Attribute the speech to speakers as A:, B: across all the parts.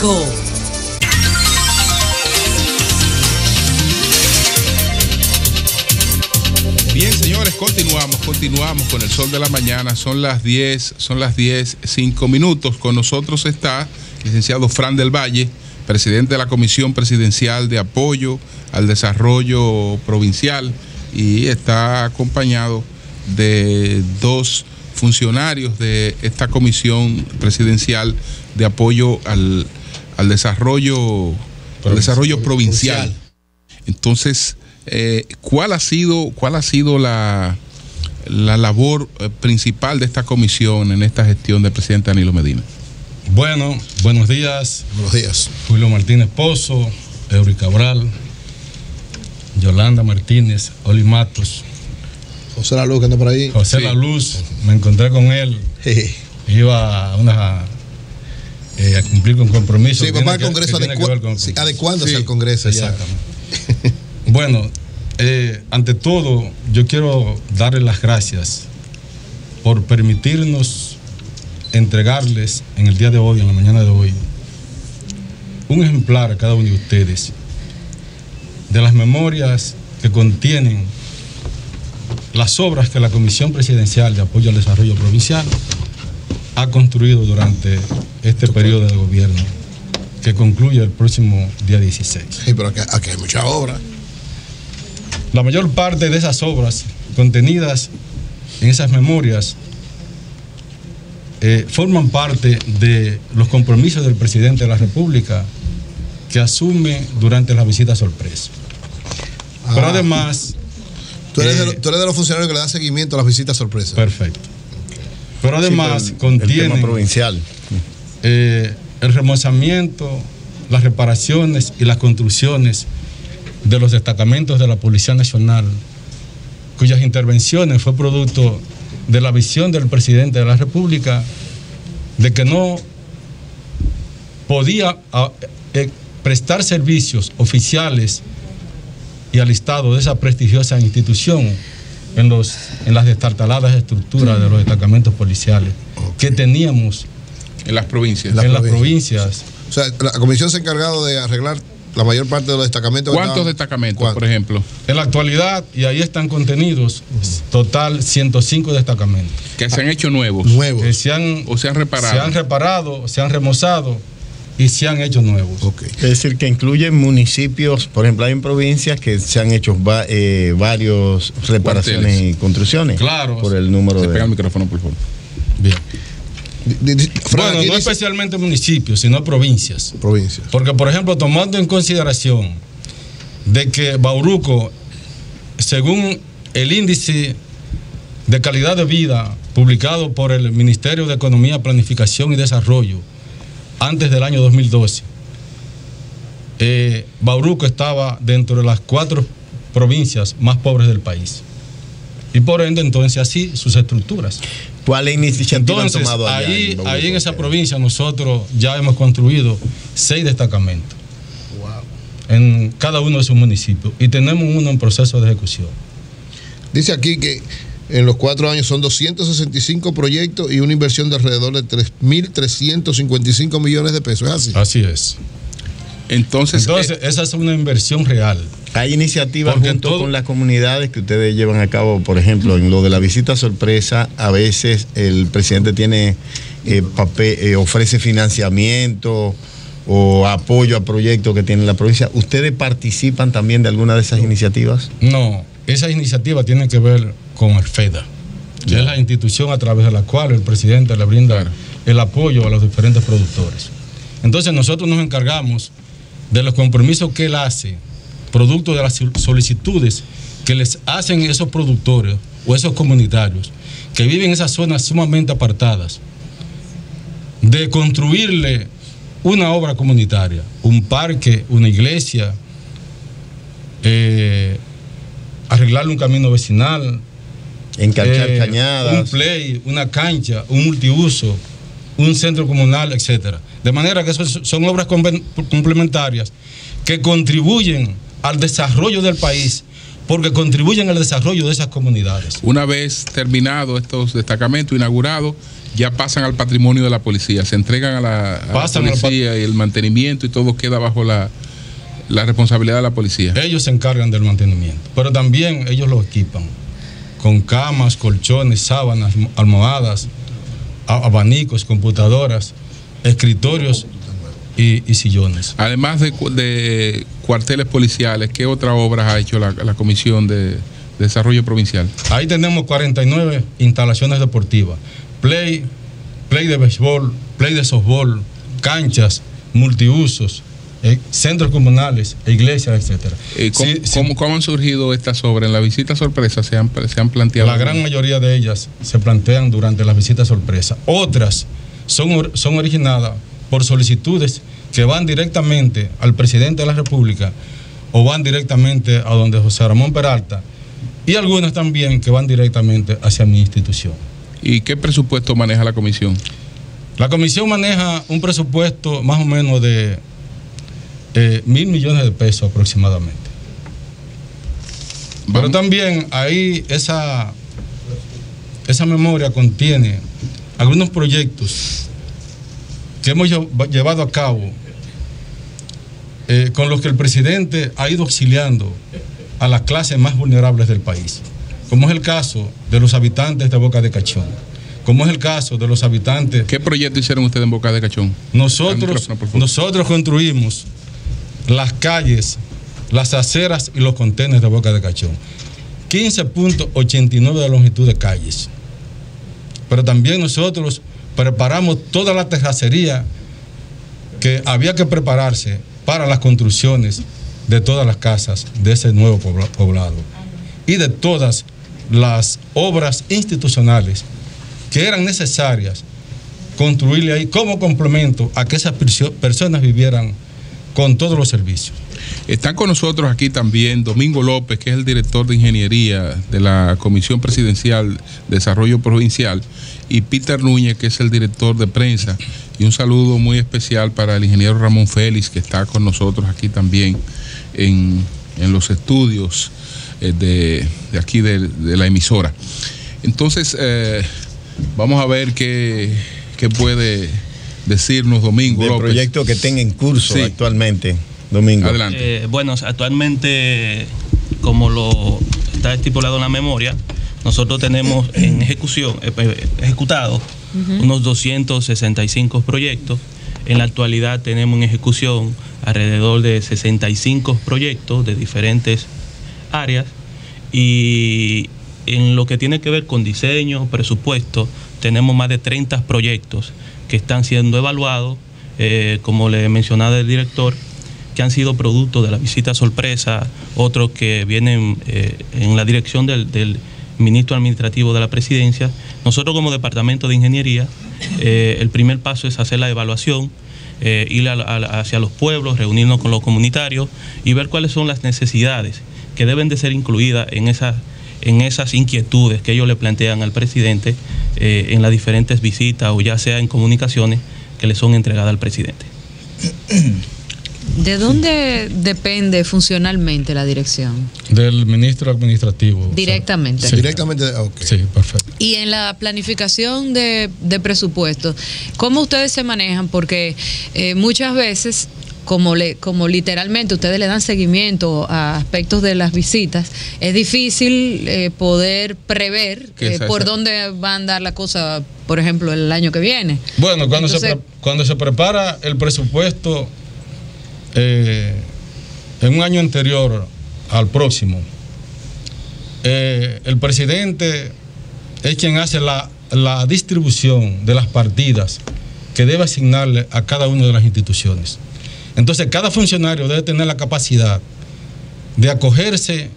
A: 5.
B: Bien, señores, continuamos, continuamos con el sol de la mañana. Son las 10, son las 10, 5 minutos. Con nosotros está el licenciado Fran del Valle, presidente de la Comisión Presidencial de Apoyo al Desarrollo Provincial y está acompañado de dos funcionarios de esta Comisión Presidencial de Apoyo al, al Desarrollo, al desarrollo provincial. Entonces, eh, ¿cuál ha sido, cuál ha sido la, la labor eh, principal de esta comisión en esta gestión del presidente Danilo Medina?
C: Bueno, buenos días.
D: Buenos días.
C: Julio Martínez Pozo, Eury Cabral, Yolanda Martínez, Oli Matos.
D: José La Luz que anda por ahí.
C: José
B: Sí.
C: La Luz, me encontré con él. Iba a, una, eh, a cumplir con compromiso.
D: Sí, vamos al Congreso
C: con-
D: sí, adecuándose al Congreso ya.
C: Exactamente. bueno, eh, ante todo, yo quiero darle las gracias por permitirnos entregarles en el día de hoy, en la mañana de hoy, un ejemplar a cada uno de ustedes de las memorias que contienen las obras que la Comisión Presidencial de Apoyo al Desarrollo Provincial ha construido durante este periodo de gobierno que concluye el próximo día 16.
D: Sí, pero aquí, aquí hay mucha obra.
C: La mayor parte de esas obras contenidas en esas memorias eh, forman parte de los compromisos del presidente de la República que asume durante la visita sorpresa. Pero
D: Ah.
C: además,
D: Tú eres, de,
C: eh,
D: los- tú eres de los funcionarios que le dan seguimiento a las visitas sorpresas.
C: perfecto. Pero además
E: Sí, pero el- el tema
C: contienen
E: provincial.
C: eh, el remozamiento, las reparaciones y las construcciones de los destacamentos de la Policía Nacional, cuyas intervenciones fue producto de la visión del presidente de la República de que no podía a- eh, prestar servicios oficiales y al Estado de esa prestigiosa institución en, los, en las destartaladas estructuras de los destacamentos policiales que teníamos
B: En las provincias.
D: La
C: en las
D: provincia.
C: provincias.
D: O sea, la comisión se ha encargado de arreglar la mayor parte de los destacamentos.
B: ¿Cuántos
D: estaban-
B: destacamentos,
D: ¿Cuántos?
B: por ejemplo,
C: En la actualidad, y ahí están contenidos, total 105 destacamentos.
B: que se han hecho nuevos
D: Nuevos.
C: Que se han,
B: o se han reparado?
C: se han reparado, se han remozado y se han hecho nuevos.
E: Es decir, que incluyen municipios, por ejemplo, hay en provincias que se han hecho va- eh, varios reparaciones
B: Cuarteles.
E: y construcciones.
C: Claro.
E: Por el número
B: Se pega el
E: de.
B: micrófono, por favor.
C: Bien. Bueno, no
D: dice-
C: especialmente municipios, sino provincias.
D: Provincias.
C: Porque, por ejemplo, tomando en consideración de que Bauruco, según el índice de calidad de vida publicado por el Ministerio de Economía, Planificación y Desarrollo antes del año 2012, eh, Bauruco estaba dentro de las cuatro provincias más pobres del país. Y por ende, entonces, así sus estructuras.
E: ¿Cuáles iniciativas han
C: Entonces,
E: tomado allá
C: ahí,
E: en Bauruco?
C: ahí en esa provincia nosotros ya hemos construido seis destacamentos en cada uno de sus municipios y tenemos uno en proceso de ejecución.
D: Dice aquí que en los cuatro años son 265 proyectos y una inversión de alrededor de 3.355 millones de pesos. ¿Es así?
C: Así es.
B: Entonces,
C: Entonces,
B: eh,
C: esa es una inversión real.
E: Hay iniciativas
C: Porque
E: junto
C: todo-
E: con las comunidades que ustedes llevan a cabo, por ejemplo, en lo de la visita sorpresa, a veces el presidente tiene eh, papel, eh, ofrece financiamiento o apoyo a proyectos que tiene la provincia. ¿Ustedes participan también de alguna de esas iniciativas?
C: No, esa iniciativa tiene que ver con el FEDA, que es la institución a través de la cual el presidente le brinda el apoyo a los diferentes productores. Entonces nosotros nos encargamos de los compromisos que él hace, producto de las sol- solicitudes que les hacen esos productores o esos comunitarios que viven en esas zonas sumamente apartadas, de construirle una obra comunitaria, un parque, una iglesia, eh, arreglarle un camino vecinal,
E: Encarchar
C: eh,
E: cañadas.
C: un play, una cancha, un multiuso, un centro comunal, etcétera. De manera que son obras complementarias que contribuyen al desarrollo del país porque contribuyen al desarrollo de esas comunidades.
B: Una vez terminado estos destacamentos inaugurados, ya pasan al patrimonio de la policía, se entregan a la, a la
C: Pasan al
B: policía y el mantenimiento y todo queda bajo la, la responsabilidad de la policía.
C: Ellos se encargan del mantenimiento, pero también ellos lo equipan con camas, colchones, sábanas, almohadas, abanicos, computadoras, escritorios y, y sillones.
B: Además de cuarteles policiales, ¿qué otras obras ha hecho la, la Comisión de Desarrollo Provincial?
C: Ahí tenemos 49 instalaciones deportivas, play, play de béisbol, play de softball, canchas, multiusos, eh, centros comunales, iglesias, etcétera.
B: Eh, ¿cómo,
C: Sí, sí,
B: cómo- cómo han surgido estas obras? ¿En la visita sorpresa se han, se han planteado?
C: La gran mayoría de ellas se plantean durante las visitas sorpresa. Otras son, son originadas por solicitudes que van directamente al presidente de la República o van directamente a donde José Ramón Peralta y algunas también que van directamente hacia mi institución.
B: ¿Y qué presupuesto maneja la Comisión?
C: La comisión maneja un presupuesto más o menos de eh, mil millones de pesos aproximadamente. Pero también ahí esa, esa memoria contiene algunos proyectos que hemos lle- llevado a cabo eh, con los que el presidente ha ido auxiliando a las clases más vulnerables del país, como es el caso de los habitantes de Boca de Cachón, como es el caso de los habitantes
B: ¿Qué proyecto hicieron ustedes en Boca de Cachón?
C: Nosotros, nosotros construimos las calles, las aceras y los contenes de Boca de Cachón. 15.89 de longitud de calles. Pero también nosotros preparamos toda la terracería que había que prepararse para las construcciones de todas las casas de ese nuevo pobla- poblado y de todas las obras institucionales que eran necesarias construirle ahí como complemento a que esas perso- personas vivieran con todos los servicios.
B: Están con nosotros aquí también Domingo López, que es el director de ingeniería de la Comisión Presidencial de Desarrollo Provincial, y Peter Núñez, que es el director de prensa. Y un saludo muy especial para el ingeniero Ramón Félix, que está con nosotros aquí también en, en los estudios eh, de, de aquí de, la emisora. Entonces, eh, vamos a ver qué, qué puede decirnos Domingo López.
E: proyecto que tenga en curso
B: Sí.
E: actualmente, Domingo.
B: Adelante.
A: Eh, bueno, actualmente, como lo está estipulado en la memoria, nosotros tenemos en ejecución, eh, eh, ejecutados unos 265 proyectos. En la actualidad tenemos en ejecución alrededor de 65 proyectos de diferentes áreas y en lo que tiene que ver con diseño, presupuesto, tenemos más de 30 proyectos que están siendo evaluados, eh, como le mencionaba el director, que han sido producto de la visita sorpresa, otros que vienen eh, en la dirección del, ministro administrativo de la presidencia. Nosotros como departamento de ingeniería, eh, el primer paso es hacer la evaluación, ir hacia los pueblos, reunirnos con los comunitarios y ver cuáles son las necesidades que deben de ser incluidas en esas, en esas inquietudes que ellos le plantean al presidente eh, en las diferentes visitas o ya sea en comunicaciones que le son entregadas al presidente.
F: ¿De dónde depende funcionalmente la dirección?
C: Del ministro administrativo. o sea,
F: Directamente.
C: Sí.
D: Directamente, ok.
C: Sí, perfecto.
F: Y en la planificación de, de presupuesto, ¿cómo ustedes se manejan? Porque eh, muchas veces, como, le, como literalmente ustedes le dan seguimiento a aspectos de las visitas, es difícil eh, poder prever eh, por dónde va a andar la cosa, por ejemplo, el año que viene.
C: Bueno, cuando, se,
F: Entonces-
C: cuando se prepara el presupuesto eh, en un año anterior al próximo, el presidente es quien hace la, la distribución de las partidas que debe asignarle a cada una de las instituciones. Entonces, cada funcionario debe tener la capacidad de acogerse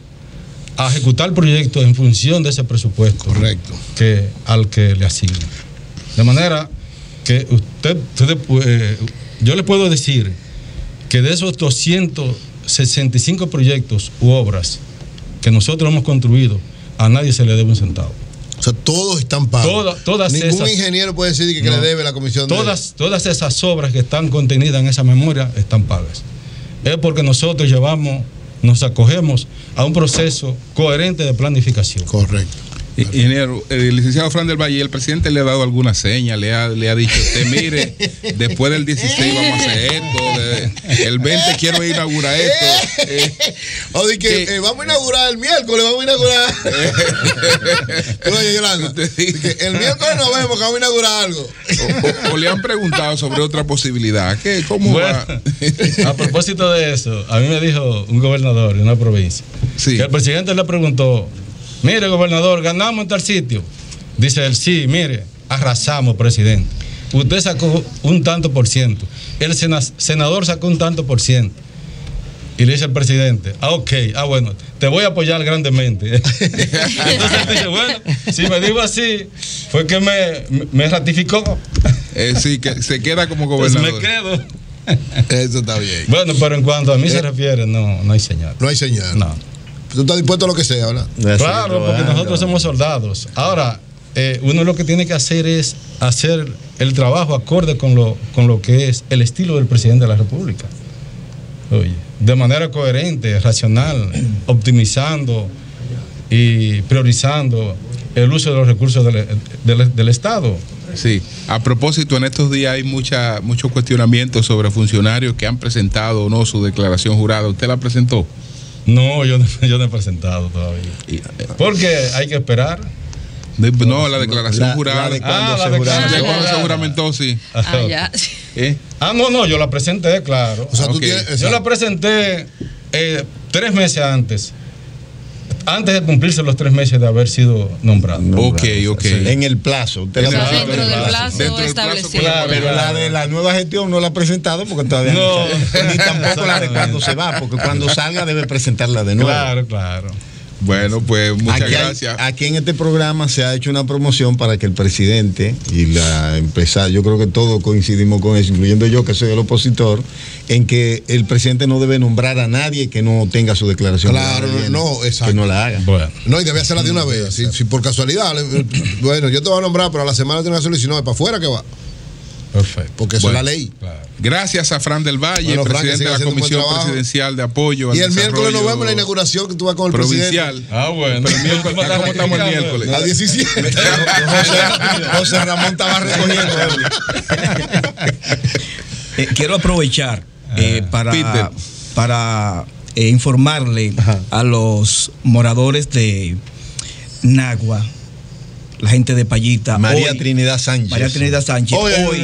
C: a ejecutar proyectos en función de ese presupuesto
D: Correcto.
C: que, al que le asignan. De manera que usted, usted, eh, yo le puedo decir que de esos 265 proyectos u obras que nosotros hemos construido, a nadie se le debe un centavo.
D: O sea, todos están pagos.
C: Toda- todas
D: Ningún
C: esas-
D: ingeniero puede decir que, le debe la comisión de-
C: Todas, todas esas obras que están contenidas en esa memoria están pagas. Es porque nosotros llevamos nos acogemos a un proceso coherente de planificación.
D: Correcto.
B: Ingeniero, el licenciado Fran del Valle, el presidente le ha dado alguna seña, le ha, le ha dicho, usted mire, después del 16 vamos a hacer esto, de- el 20 quiero inaugurar esto. eh,
D: O de que eh, vamos a inaugurar el miércoles, vamos a inaugurar. Oye, Yolanda, el miércoles nos vemos, que vamos a inaugurar algo.
B: o, o- o le han preguntado sobre otra posibilidad. ¿Qué, ¿Cómo
C: Bueno,
B: va?
C: a propósito de eso, a mí me dijo un gobernador de una provincia
B: Sí.
C: que el presidente le preguntó, mire gobernador, ganamos en tal sitio. Dice él, sí, mire, arrasamos, presidente. Usted sacó un tanto por ciento. El sena- senador sacó un tanto por ciento. Y le dice el presidente, ah, ok, ah, bueno, te voy a apoyar grandemente. Entonces él dice, bueno, si me dijo así, fue que me, me ratificó.
B: Eh, sí, que se queda como
C: Entonces me
B: gobernador.
C: quedo.
D: Eso está bien.
C: Bueno, pero en cuanto a mí se
D: Eh.
C: refiere, no, no hay señal.
D: No hay señal.
C: No.
D: Tú estás dispuesto a lo que sea, ¿verdad?
C: Claro, porque nosotros somos soldados. Ahora, eh, uno lo que tiene que hacer es hacer el trabajo acorde con lo, con lo que es el estilo del presidente de la República. Oye, de manera coherente, racional, optimizando y priorizando el uso de los recursos del, del- del Estado.
B: Sí, a propósito, en estos días hay mucha, muchos cuestionamientos sobre funcionarios que han presentado o no su declaración jurada. ¿Usted la presentó?
C: No, yo no, yo no he presentado todavía. Porque hay que esperar.
B: de- no, la declaración
E: La-
B: jurada.
E: la de cuando
C: Ah, la
E: se juraron.
B: ¿De
F: Ah,
B: cuándo
F: ya.
B: se juramentó? Sí.
F: Ah, ya.
B: ¿Eh?
C: Ah, no, no, yo la presenté, claro.
D: O sea, tú tienes.
C: Yo la presenté eh, tres meses antes, antes de cumplirse los tres meses de haber sido nombrado.
B: Ok, ok.
E: En el plazo. Usted
B: En
E: la
B: el
F: O sea,
B: plazo.
F: dentro del plazo
B: plazo
F: establecido.
C: Claro,
E: Pero la de la nueva gestión no la ha presentado porque todavía no, ni tampoco la de cuando se va, porque cuando salga debe presentarla de nuevo.
C: Claro, claro.
B: Bueno, pues muchas
E: Aquí, hay-
B: gracias.
E: aquí en este programa se ha hecho una promoción para que el presidente y la empresa, yo creo que todos coincidimos con eso, incluyendo yo que soy el opositor, en que el presidente no debe nombrar a nadie que no tenga su declaración.
D: Claro,
E: de
D: no, exacto.
E: Que no la haga.
C: Bueno.
D: No, y debe hacerla de una vez. Si, si por casualidad, bueno, yo te voy a nombrar, pero a la semana tiene una solicitud, no, es para afuera que va.
C: Perfecto.
D: Porque eso
B: Bueno.
D: es la ley.
C: Claro.
B: Gracias a Fran del Valle,
D: Bueno, Fran, que
B: presidente de la Comisión. Presidencial de Apoyo al
D: Y el miércoles nos vemos en la inauguración que tú vas con el
B: Provincial.
D: presidente.
C: Ah, bueno.
B: Pero el miércoles, ¿cómo estamos el miércoles?
D: A 17.
E: José, José Ramón estaba recogiendo.
G: Eh, quiero aprovechar eh,
B: Peter.
G: para, para eh, informarle a los moradores de Nagua, la gente de Payita.
E: María
G: hoy-
E: Trinidad Sánchez.
G: María Trinidad Sánchez.
D: Hoy
G: Hoy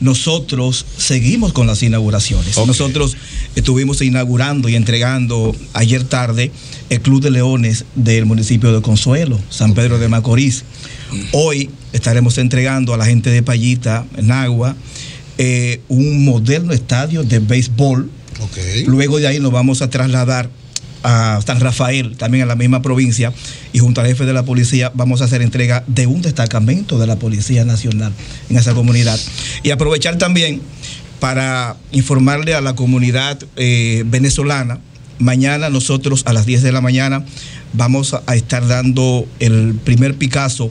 G: nosotros seguimos con las inauguraciones.
B: Ok.
G: Nosotros estuvimos inaugurando y entregando ayer tarde el Club de Leones del municipio de Consuelo, San Pedro de Macorís. Hoy estaremos entregando a la gente de Payita, en Agua, eh, un moderno estadio de béisbol.
D: Ok.
G: Luego de ahí nos vamos a trasladar a San Rafael, también a la misma provincia, y junto al jefe de la policía vamos a hacer entrega de un destacamento de la Policía Nacional en esa comunidad. Y aprovechar también para informarle a la comunidad eh, venezolana, mañana nosotros a las 10 de la mañana vamos a estar dando el primer Picasso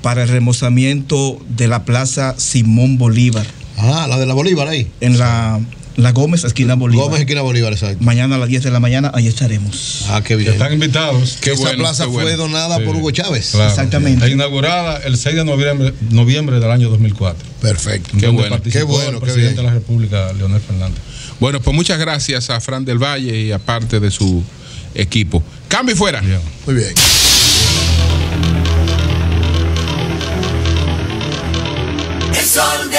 G: para el remozamiento de la Plaza Simón Bolívar,
D: Ah, la de la Bolívar ahí.
G: en la, la Gómez, esquina Bolívar.
D: Gómez esquina Bolívar, exacto.
G: Mañana a las 10 de la mañana, ahí estaremos.
D: Ah, qué bien.
C: están invitados.
B: Qué
D: Esa
B: bueno,
D: plaza
B: qué bueno.
D: fue donada por. Hugo Chávez.
C: Claro.
G: Exactamente.
C: E inaugurada el 6 de noviembre, noviembre del año 2004.
D: Perfecto.
B: Qué bueno,
D: qué bueno,
C: el
D: qué
C: presidente
D: bien.
C: de la República, Leonel Fernández.
B: Bueno, pues muchas gracias a Fran del Valle y aparte de su equipo. Cambio y fuera.
C: Bien.
D: Muy bien.
H: El sol de